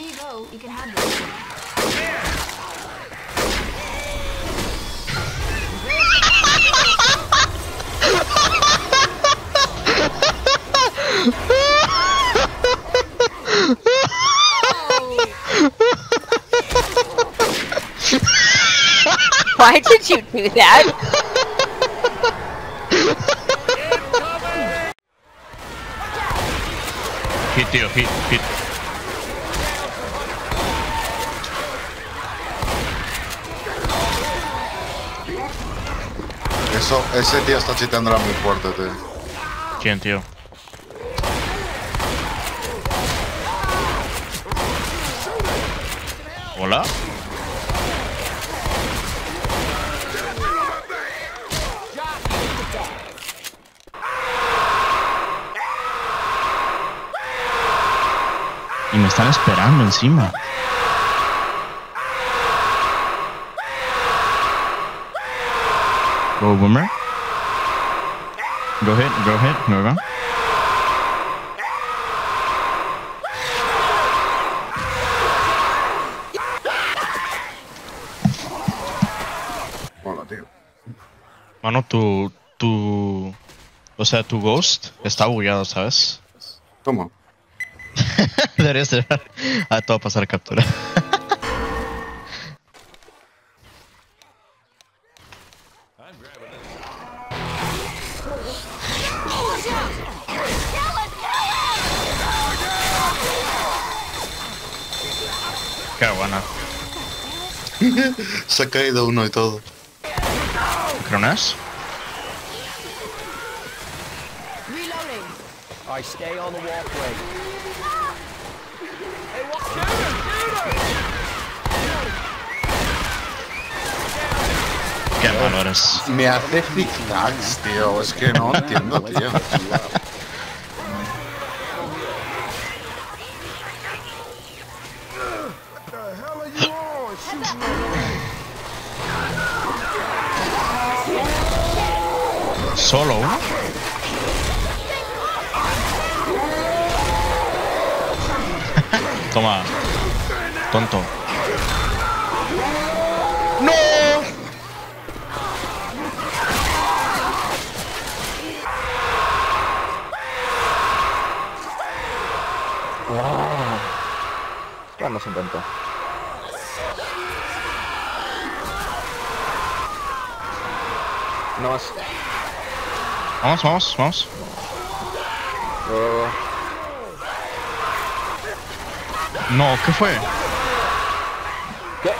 Here you go. You can have this. Why did you do that? Hit, tío, hit, hit. Ese tío está chiteando muy fuerte, tío. ¿Quién, tío? ¿Hola? Y me están esperando encima. Go boomer. Go ahead, go ahead, go go. Hola, tío. Mano, tu, tu, o sea, tu ghost está bugueado, ¿sabes? ¿Cómo? Deberías ser a todo pasar captura. Se ha caído uno y todo. ¿Cronas? Reloading. I stay on the walkway. Qué malo eres. Me hace zigzags, tío. Es que no entiendo, tío. ¿Solo uno? Toma. Tonto. ¡No! Ya nos intentó. No más. Vamos, vamos, vamos. No, ¿qué fue? ¿Qué?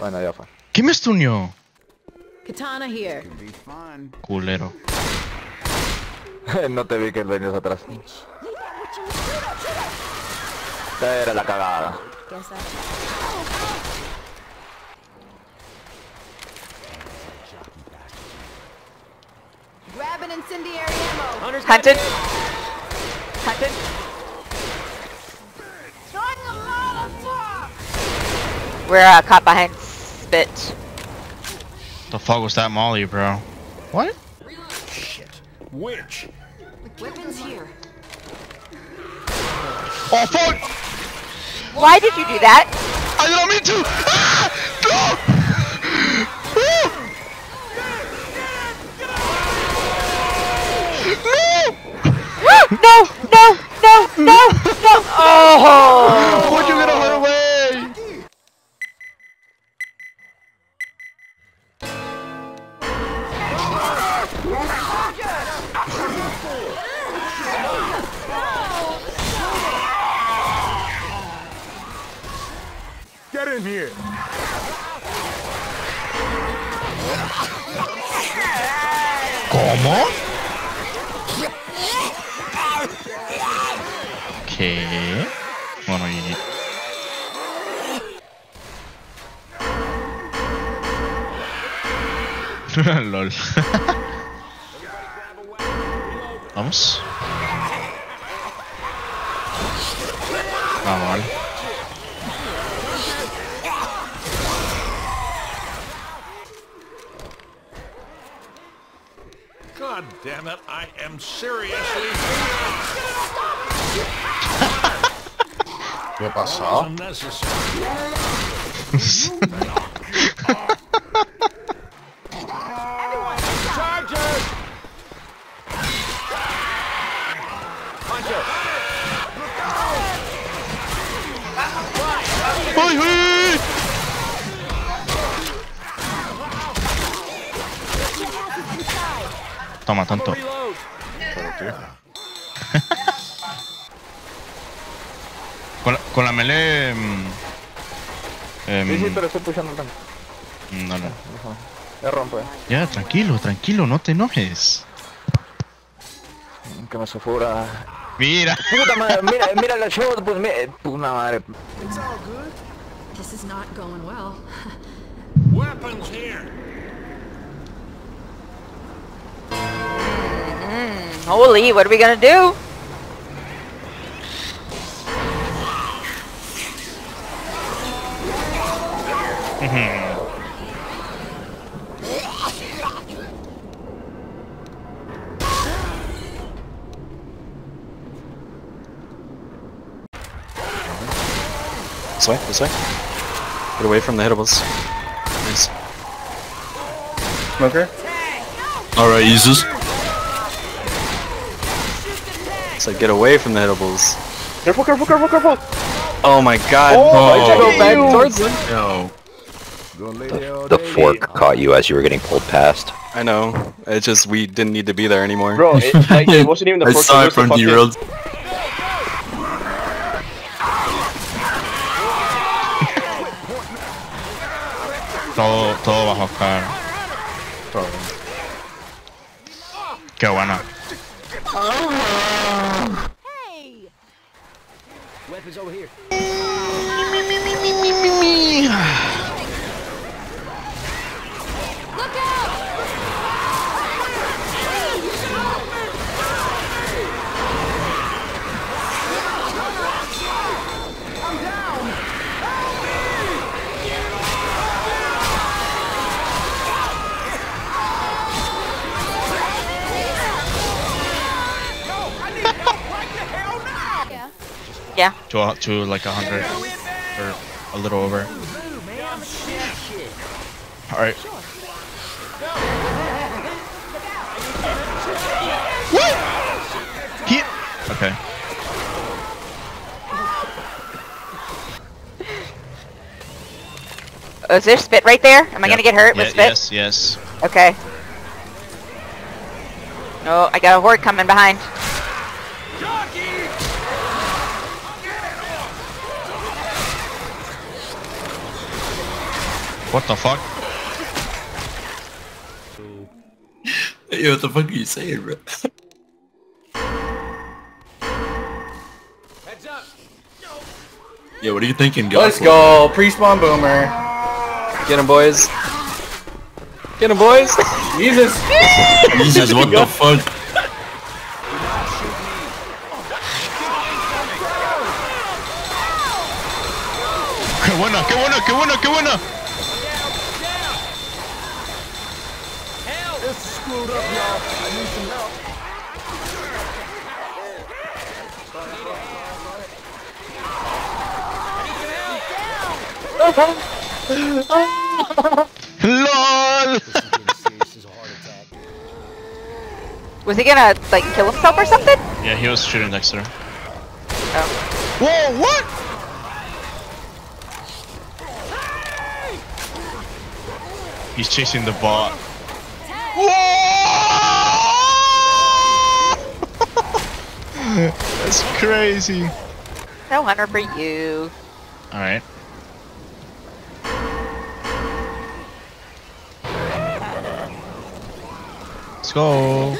Bueno, ya fue. ¿Quién me stuneó? Katana here. Culero. no te vi que venías atrás. Era la cagada. Guess an incendiary ammo. Hunter's Hunted. Hunted. We're uh, caught behind spit. The fuck was that Molly, bro? What? Shit. Which? Weapons here. Oh fuck! Why did you do that? I didn't mean to! No! no, no, no, no, no. Oh. Why'd you get out of her way? Get in here. ¿Cómo? ¿Qué? Bueno, y... LOL. Vamos. Vamos, vale. God damn it, I am seriously. Ia passar. Toma, tanto. Con la, con la melee... mm, em, Sí, sí, pero estoy pushando el tanque. No, no. Ya rompo, eh. Ya, tranquilo, tranquilo, no te enojes. Que me sufura. Mira. Puta madre, mira, mira la shot, pues mira, puta madre. This is not going well. Weapons here. Holy, what are we gonna do? Mm-hmm. This way, this way. Get away from the hittables. Nice. Smoker? Alright, users. So get away from the hittables. Careful, careful, careful, careful! Oh my god. Oh, Why'd you go back towards him? No. The fork caught you as you were getting pulled past. I know. It's just we didn't need to be there anymore. Bro, it, like, it wasn't even the fork. I saw it it was the from derailed. Todo, todo bajo Oscar. Todo. Qué buena. Weapons over here. Yeah. To, to like a hundred. Or a little over. Alright. He Okay. Oh, is there spit right there? Am I gonna get hurt with spit? Yes, yes. Okay. Oh, I got a horde coming behind. What the fuck? Yo, what the fuck are you saying, bro? Heads up. Yo, what are you thinking, guys? Let's go! Pre-spawn boomer! Get him, boys. Get him, boys. Jesus! Jesus, what the fuck? ¡Qué buena, qué buena, qué buena, qué buena! This is screwed up, y'all. I need some help. LOL! Was he gonna like kill himself or something? yeah, he was shooting Dexter. Oh. Whoa, what? He's chasing the bot. That's crazy. No hunter for you. Alright. Let's go.